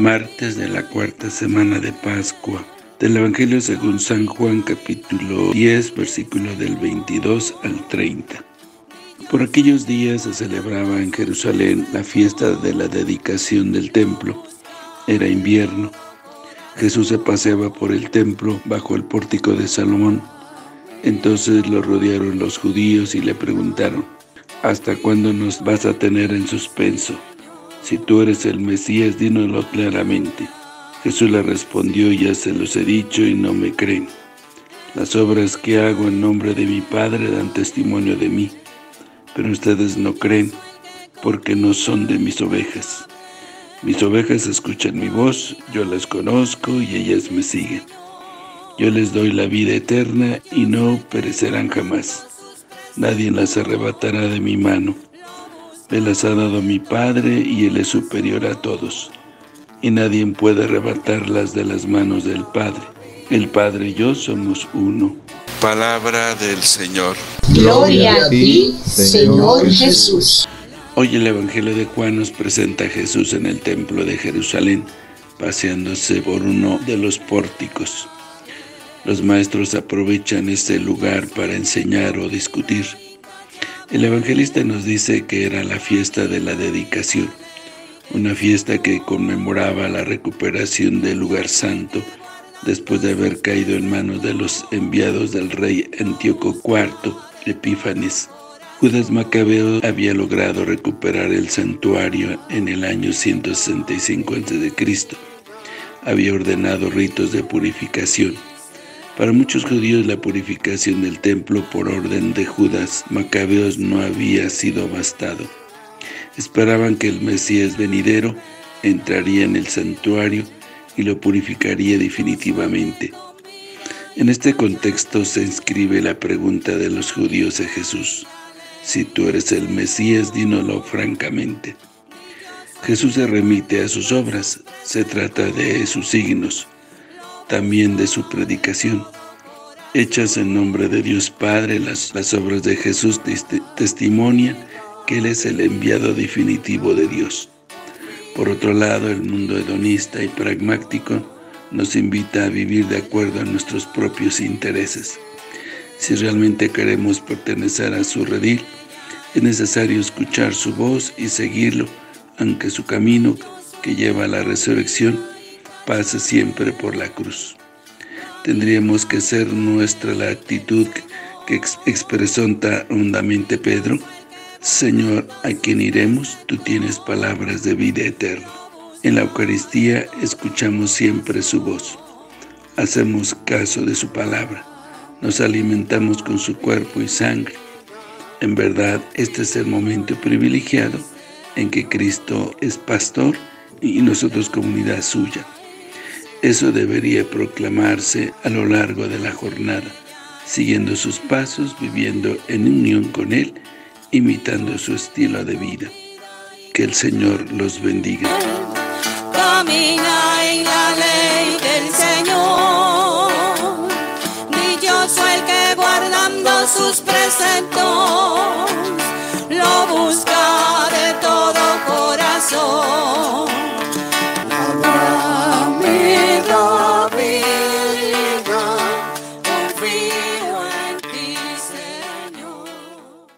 martes de la cuarta semana de Pascua, del Evangelio según San Juan capítulo 10, versículo del 22 al 30. Por aquellos días se celebraba en Jerusalén la fiesta de la dedicación del templo. Era invierno. Jesús se paseaba por el templo bajo el pórtico de Salomón. Entonces lo rodearon los judíos y le preguntaron, ¿Hasta cuándo nos vas a tener en suspenso? Si tú eres el Mesías, dínoslo claramente. Jesús le respondió, ya se los he dicho y no me creen. Las obras que hago en nombre de mi Padre dan testimonio de mí, pero ustedes no creen, porque no son de mis ovejas. Mis ovejas escuchan mi voz, yo las conozco y ellas me siguen. Yo les doy la vida eterna y no perecerán jamás. Nadie las arrebatará de mi mano. Me las ha dado mi Padre y Él es superior a todos, y nadie puede arrebatarlas de las manos del Padre. El Padre y yo somos uno. Palabra del Señor. Gloria a ti, Señor Jesús. Hoy el Evangelio de Juan nos presenta a Jesús en el templo de Jerusalén, paseándose por uno de los pórticos. Los maestros aprovechan este lugar para enseñar o discutir. El evangelista nos dice que era la fiesta de la dedicación, una fiesta que conmemoraba la recuperación del lugar santo después de haber caído en manos de los enviados del rey Antíoco IV, Epífanes. Judas Macabeo había logrado recuperar el santuario en el año 165 a.C. Había ordenado ritos de purificación. Para muchos judíos la purificación del templo por orden de Judas Macabeos no había sido bastado. Esperaban que el Mesías venidero entraría en el santuario y lo purificaría definitivamente. En este contexto se inscribe la pregunta de los judíos a Jesús. Si tú eres el Mesías, dínoslo francamente. Jesús se remite a sus obras, se trata de sus signos, también de su predicación. Hechas en nombre de Dios Padre, las, las obras de Jesús testimonian que Él es el enviado definitivo de Dios. Por otro lado, el mundo hedonista y pragmático nos invita a vivir de acuerdo a nuestros propios intereses. Si realmente queremos pertenecer a su redil, es necesario escuchar su voz y seguirlo, aunque su camino que lleva a la resurrección pase siempre por la cruz. Tendríamos que ser nuestra la actitud que expresó hondamente Pedro. Señor, ¿a quién iremos? Tú tienes palabras de vida eterna. En la Eucaristía escuchamos siempre su voz. Hacemos caso de su palabra. Nos alimentamos con su cuerpo y sangre. En verdad, este es el momento privilegiado en que Cristo es pastor y nosotros comunidad suya. Eso debería proclamarse a lo largo de la jornada, siguiendo sus pasos, viviendo en unión con Él, imitando su estilo de vida. Que el Señor los bendiga. Camina en la ley del Señor, dichoso el que guardando sus preceptos,